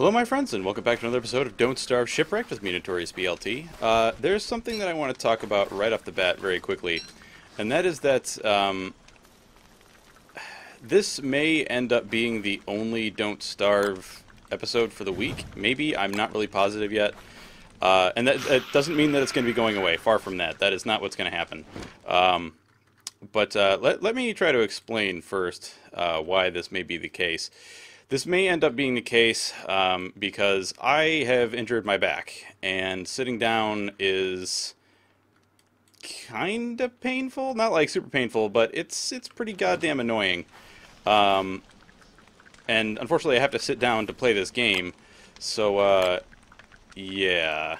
Hello, my friends, and welcome back to another episode of Don't Starve Shipwrecked with me, Notorious BLT. Uh, there's something that I want to talk about right off the bat very quickly, and that is that um, this may end up being the only Don't Starve episode for the week. Maybe, I'm not really positive yet. Uh, and that, that, doesn't mean that it's going to be going away. Far from that. That is not what's going to happen. Um, but uh, let, let me try to explain first uh, why this may be the case. This may end up being the case um, because I have injured my back, and sitting down is kind of painful. Not like super painful, but it's it's pretty goddamn annoying. Um, and unfortunately, I have to sit down to play this game. So, uh, yeah.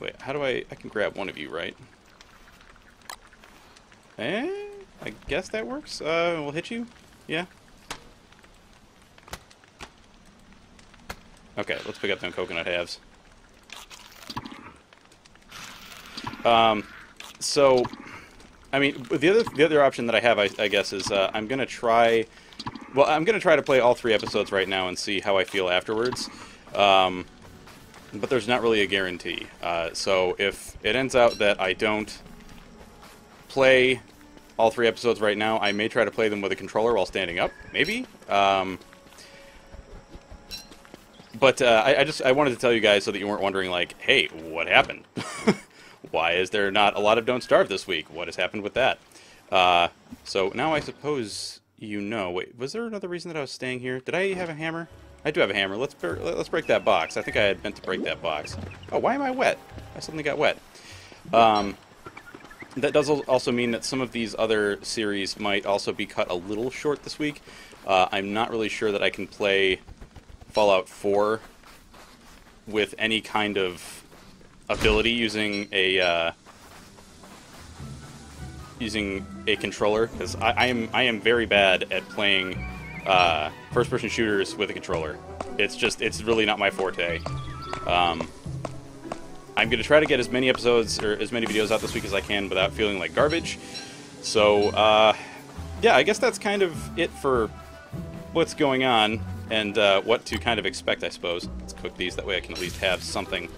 Wait, how do I... I can grab one of you, right? Eh? I guess that works. Uh, we'll hit you? Yeah? Okay, let's pick up them coconut halves. Um, so, I mean, the other the other option that I have, I, I guess, is uh, I'm gonna try. Well, I'm gonna try to play all three episodes right now and see how I feel afterwards. Um, but there's not really a guarantee. Uh, so if it ends out that I don't play all three episodes right now, I may try to play them with a controller while standing up. Maybe. Um, but uh, I, I, just I wanted to tell you guys so that you weren't wondering like, hey, what happened? Why is there not a lot of Don't Starve this week? What has happened with that? Uh, so now I suppose you know. Wait, was there another reason that I was staying here? Did I have a hammer? I do have a hammer. Let's let's break that box. I think I had meant to break that box. Oh, why am I wet? I suddenly got wet. Um, that does also mean that some of these other series might also be cut a little short this week. Uh, I'm not really sure that I can play Fallout 4 with any kind of ability using a uh, using a controller because I, I, am I am very bad at playing uh, first-person shooters with a controller. It's just it's really not my forte. Um, I'm gonna try to get as many episodes or as many videos out this week as I can without feeling like garbage. So uh, yeah, I guess that's kind of it for what's going on and uh, what to kind of expect, I suppose. Let's cook these, that way I can at least have something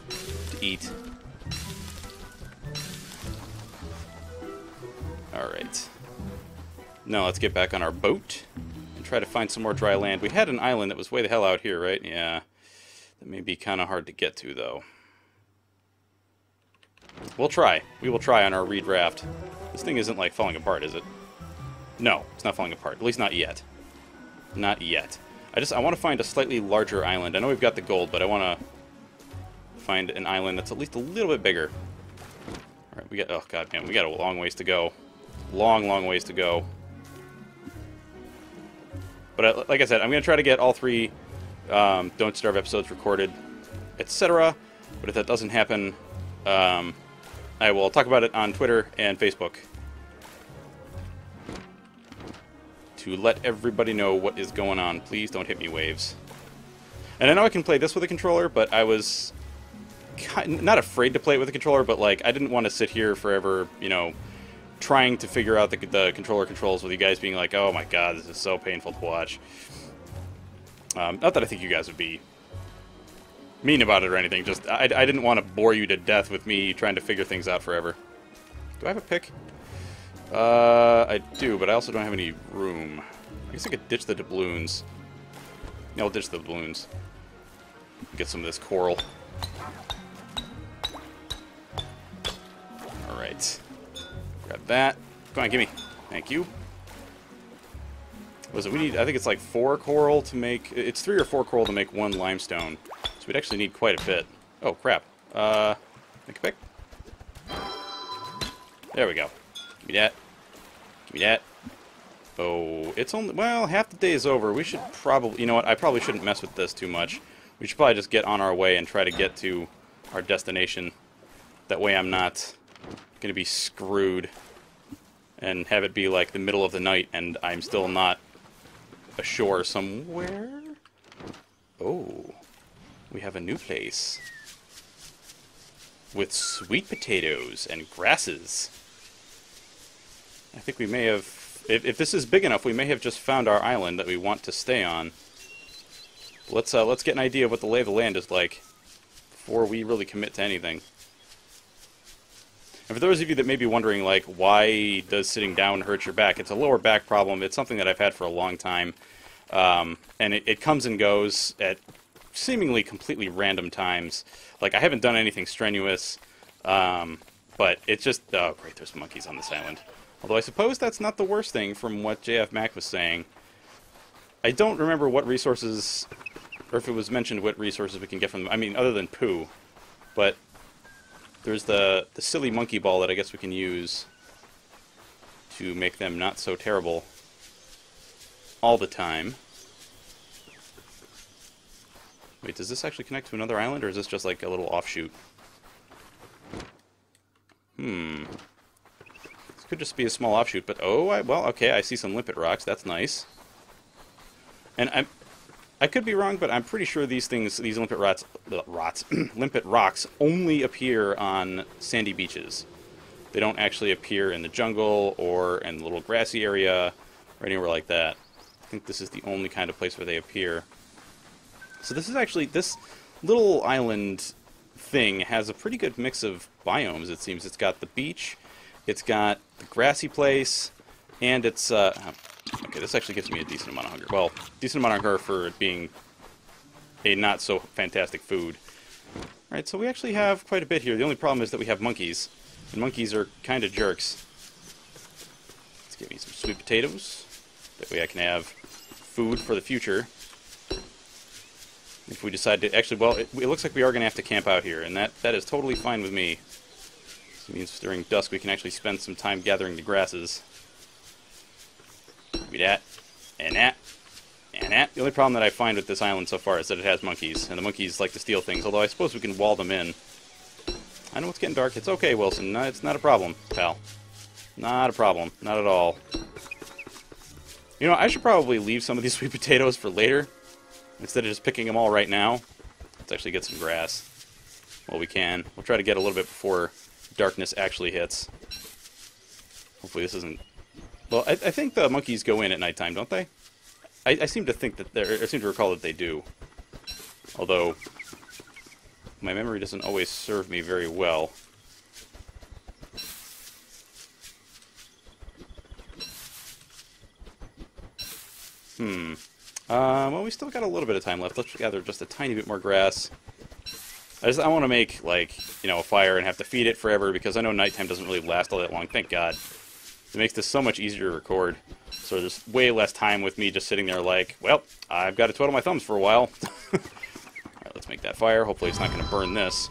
to eat. Alright. Now let's get back on our boat and try to find some more dry land. We had an island that was way the hell out here, right? Yeah. That may be kind of hard to get to, though. We'll try. We will try on our reed raft. This thing isn't, like, falling apart, is it? No, it's not falling apart. At least not yet. Not yet. I just I want to find a slightly larger island. I know we've got the gold, but I want to find an island that's at least a little bit bigger. All right, we got oh god man, we got a long ways to go. Long, long ways to go. But I, uh, like I said, I'm gonna try to get all three um, Don't Starve episodes recorded, etc. But if that doesn't happen, um, I will talk about it on Twitter and Facebook. To let everybody know what is going on. Please don't hit me, waves. And I know I can play this with a controller, but I was not afraid to play it with a controller, but like I didn't want to sit here forever, you know, trying to figure out the, the controller controls with you guys being like, oh my god, this is so painful to watch. Um, not that I think you guys would be mean about it or anything, just I, I didn't want to bore you to death with me trying to figure things out forever. Do I have a pick? Uh, I do, but I also don't have any room. I guess I could ditch the doubloons. Yeah, I'll ditch the doubloons. Get some of this coral. Alright. Grab that. Come on, gimme. Thank you. Was it, we need, I think it's like four coral to make, it's three or four coral to make one limestone. So we'd actually need quite a bit. Oh, crap. Uh, make a pick. There we go. Give me that. Give me that. Oh, it's only, well, half the day is over. We should probably, you know what, I probably shouldn't mess with this too much. We should probably just get on our way and try to get to our destination. That way I'm not going to be screwed and have it be like the middle of the night and I'm still not ashore somewhere. Oh, we have a new place with sweet potatoes and grasses. I think we may have... If, if this is big enough, we may have just found our island that we want to stay on. Let's uh, let's get an idea of what the lay of the land is like before we really commit to anything. And for those of you that may be wondering, like, why does sitting down hurt your back? It's a lower back problem. It's something that I've had for a long time. Um, and it, it comes and goes at seemingly completely random times. Like, I haven't done anything strenuous, um, but it's just, oh, great, there's monkeys on this island. Although I suppose that's not the worst thing from what JF Mac was saying. I don't remember what resources, or if it was mentioned what resources we can get from them. I mean, other than poo. But there's the, the silly monkey ball that I guess we can use to make them not so terrible all the time. Wait, does this actually connect to another island, or is this just like a little offshoot? Hmm. Could just be a small offshoot, but oh, I, well, okay, I see some limpet rocks. That's nice. And I'm, I could be wrong, but I'm pretty sure these things, these limpet rots, rots, limpet rocks, only appear on sandy beaches. They don't actually appear in the jungle or in the little grassy area or anywhere like that. I think this is the only kind of place where they appear. So this is actually, this little island thing has a pretty good mix of biomes, it seems. It's got the beach, it's got the grassy place, and it's, uh, okay, this actually gives me a decent amount of hunger. Well, decent amount of hunger for it being a not so fantastic food. Alright, so we actually have quite a bit here. The only problem is that we have monkeys, and monkeys are kind of jerks. Let's give me some sweet potatoes. That way I can have food for the future if we decide to actually well it, it looks like we are going to have to camp out here and that that is totally fine with me this means during dusk we can actually spend some time gathering the grasses. Be that and that and that the only problem that I find with this island so far is that it has monkeys and the monkeys like to steal things although I suppose we can wall them in. I know it's getting dark. It's okay Wilson. No, it's not a problem pal. Not a problem. Not at all. You know I should probably leave some of these sweet potatoes for later. Instead of just picking them all right now, let's actually get some grass. Well, we can. We'll try to get a little bit before darkness actually hits. Hopefully this isn't... Well, I, I think the monkeys go in at nighttime, don't they? I, I seem to think that they're... I seem to recall that they do. Although, my memory doesn't always serve me very well. Hmm. Uh, well, we still got a little bit of time left. Let's gather just a tiny bit more grass. I just I want to make like you know a fire and have to feed it forever because I know nighttime doesn't really last all that long. Thank God. It makes this so much easier to record. So there's way less time with me just sitting there like, well, I've got to twiddle my thumbs for a while. Alright, let's make that fire. Hopefully it's not going to burn this.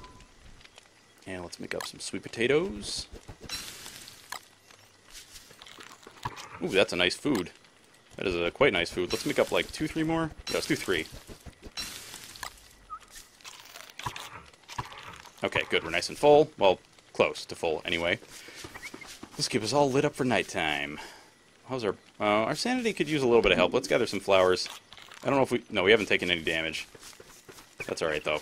And let's make up some sweet potatoes. Ooh, that's a nice food. That is a quite nice food. Let's make up like two, three more. Yeah, let's do three. Okay, good. We're nice and full. Well, close to full anyway. Let's keep us all lit up for nighttime. How's our... Uh, our sanity could use a little bit of help. Let's gather some flowers. I don't know if we... No, we haven't taken any damage. That's alright, though.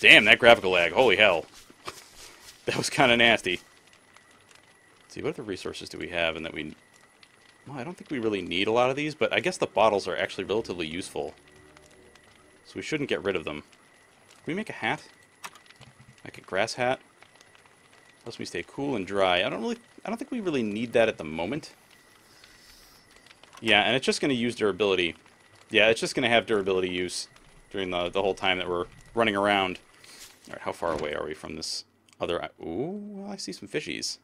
Damn, that graphical lag. Holy hell. that was kind of nasty. Let's see, what other resources do we have and that we well, I don't think we really need a lot of these, but I guess the bottles are actually relatively useful. So we shouldn't get rid of them. Can we make a hat? Like a grass hat? Helps me stay cool and dry. I don't really I don't think we really need that at the moment. Yeah, and it's just gonna use durability. Yeah, it's just gonna have durability use during the the whole time that we're running around. Alright, how far away are we from this other ooh, well, I see some fishies.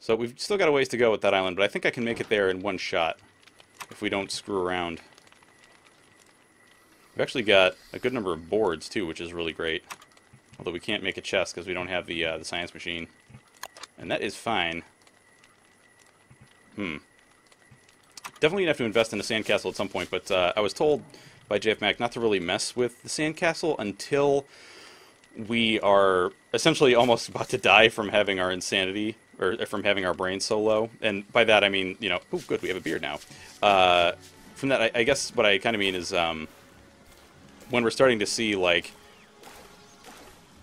So we've still got a ways to go with that island, but I think I can make it there in one shot if we don't screw around. We've actually got a good number of boards, too, which is really great. Although we can't make a chest because we don't have the, uh, the science machine. And that is fine. Hmm. Definitely have to invest in a sandcastle at some point, but uh, I was told by JF Mac not to really mess with the sandcastle until we are essentially almost about to die from having our insanity or from having our brains so low. And by that I mean, you know, oh, good, we have a beard now. Uh, from that, I, I, guess what I kind of mean is um, when we're starting to see like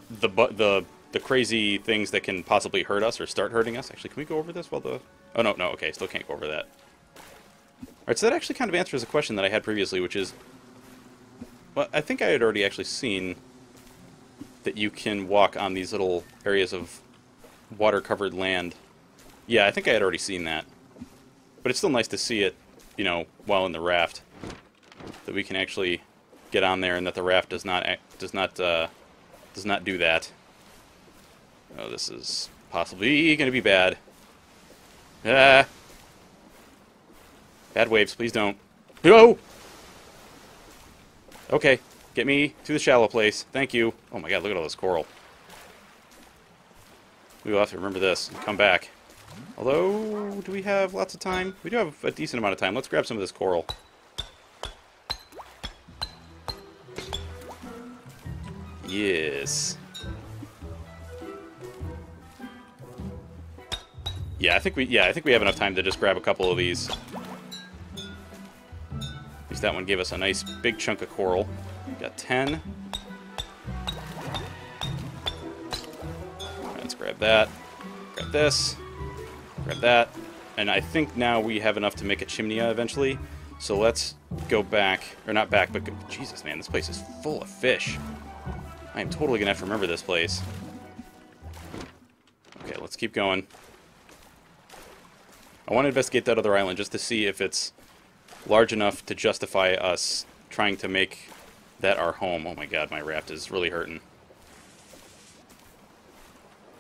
the the the crazy things that can possibly hurt us or start hurting us. Actually, can we go over this while the? Oh no, no. Okay, still can't go over that. Alright, so that actually kind of answers a question that I had previously, which is... Well, I think I had already actually seen that you can walk on these little areas of water-covered land. Yeah, I think I had already seen that. But it's still nice to see it, you know, while in the raft. That we can actually get on there and that the raft does not does not uh, does not do that. Oh, this is possibly going to be bad. Ah. Bad waves, please don't. No! Okay, get me to the shallow place. Thank you. Oh my god, look at all this coral. We will have to remember this and come back. Although, do we have lots of time? We do have a decent amount of time. Let's grab some of this coral. Yes. Yeah, I think we yeah, I think we have enough time to just grab a couple of these. At least that one gave us a nice big chunk of coral. Got 10. let's grab that. Grab this. Grab that. And I think now we have enough to make a chimney uh, eventually. So let's go back, or not back, but go, Jesus, man, this place is full of fish. I am totally gonna have to remember this place. Okay, let's keep going. I want to investigate that other island just to see if it's large enough to justify us trying to make that our home. Oh my god, my raft is really hurting.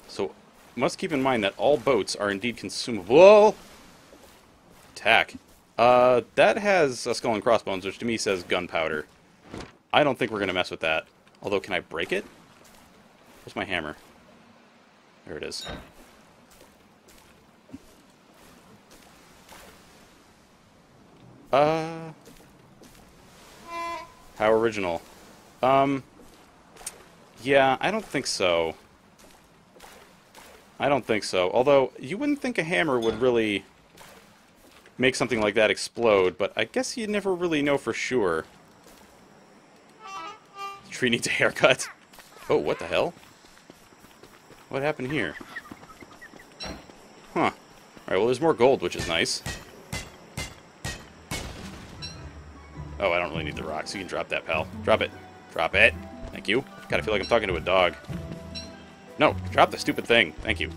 So, must keep in mind that all boats are indeed consumable. Attack. Uh, that has a skull and crossbones, which to me says gunpowder. I don't think we're going to mess with that. Although, can I break it? Where's my hammer? There it is. Uh... How original. Um... Yeah, I don't think so. I don't think so. Although, you wouldn't think a hammer would really make something like that explode, but I guess you never really know for sure. Tree needs a haircut. Oh, what the hell? What happened here? Huh. Alright, well there's more gold, which is nice. Oh, I don't really need the rocks. You can drop that, pal. Drop it. Drop it. Thank you. God, I feel like I'm talking to a dog. No, drop the stupid thing. Thank you.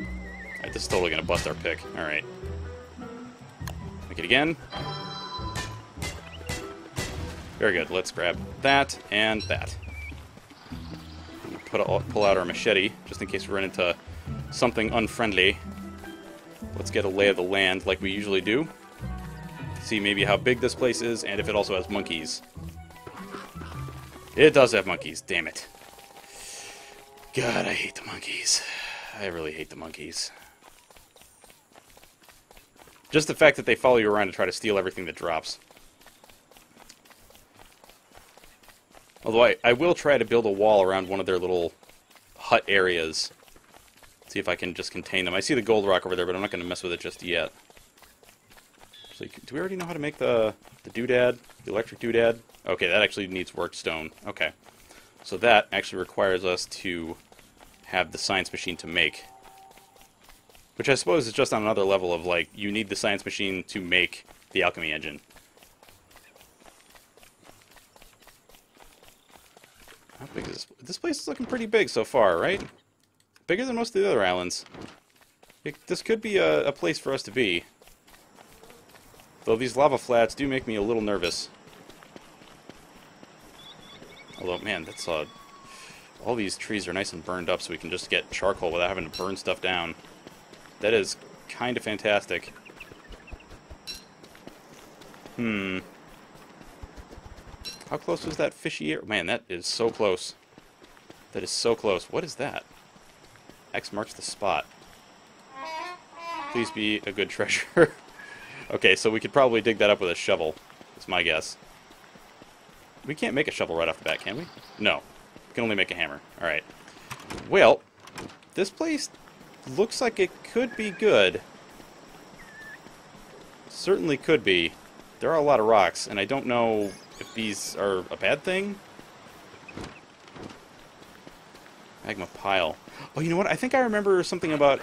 Alright, this is totally to bust our pick. Alright. Make it again. Very good. Let's grab that and that. Put a, pull out our machete, just in case we run into something unfriendly. Let's get a lay of the land like we usually do see maybe how big this place is, and if it also has monkeys. It does have monkeys, damn it. God, I hate the monkeys. I really hate the monkeys. Just the fact that they follow you around to try to steal everything that drops. Although I, I will try to build a wall around one of their little hut areas. See if I can just contain them. I see the gold rock over there, but I'm not going to mess with it just yet. Actually, do we already know how to make the, the doodad? The electric doodad? Okay, that actually needs work stone. Okay. So that actually requires us to have the science machine to make. Which I suppose is just on another level of, like, you need the science machine to make the alchemy engine. Big is this? This place is looking pretty big so far, right? Bigger than most of the other islands. It, this could be a, a place for us to be. Though these lava flats do make me a little nervous. Although, man, that's uh, all these trees are nice and burned up so we can just get charcoal without having to burn stuff down. That is kind of fantastic. Hmm. How close was that fishy area? Man, that is so close. That is so close. What is that? X marks the spot. Please be a good treasure. Okay, so we could probably dig that up with a shovel. That's my guess. We can't make a shovel right off the bat, can we? No. We can only make a hammer. Alright. Well, this place looks like it could be good. Certainly could be. There are a lot of rocks, and I don't know if these are a bad thing. Magma pile. Oh, you know what? I think I remember something about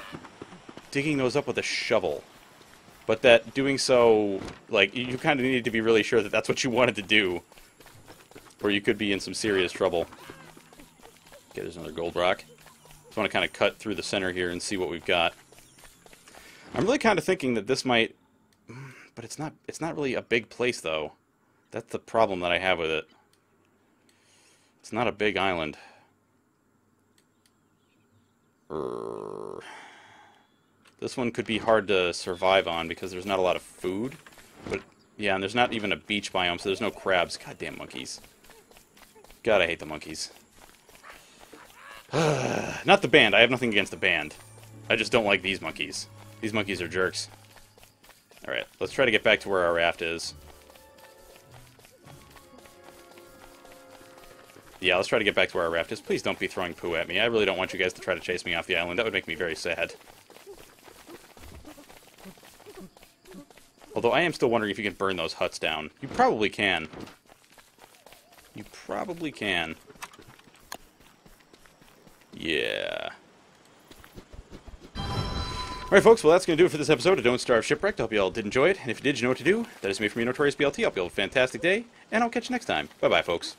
digging those up with a shovel. but that doing so, like, you kind of needed to be really sure that that's what you wanted to do, or you could be in some serious trouble. Okay, there's another gold rock. Just want to kind of cut through the center here and see what we've got. I'm really kind of thinking that this might, but it's not. It's not really a big place though. That's the problem that I have with it. It's not a big island. Urgh. This one could be hard to survive on because there's not a lot of food. But yeah, and there's not even a beach biome, so there's no crabs. Goddamn monkeys. God, I hate the monkeys. not the band. I have nothing against the band. I just don't like these monkeys. These monkeys are jerks. Alright, let's try to get back to where our raft is. Yeah, let's try to get back to where our raft is. Please don't be throwing poo at me. I really don't want you guys to try to chase me off the island. That would make me very sad. Although I am still wondering if you can burn those huts down. You probably can. You probably can. Yeah. Alright, folks, well, that's going to do it for this episode of Don't Starve Shipwrecked. I hope you all did enjoy it. And if you did, you know what to do. That is me from your Notorious BLT. I hope you all have a fantastic day, and I'll catch you next time. Bye-bye, folks.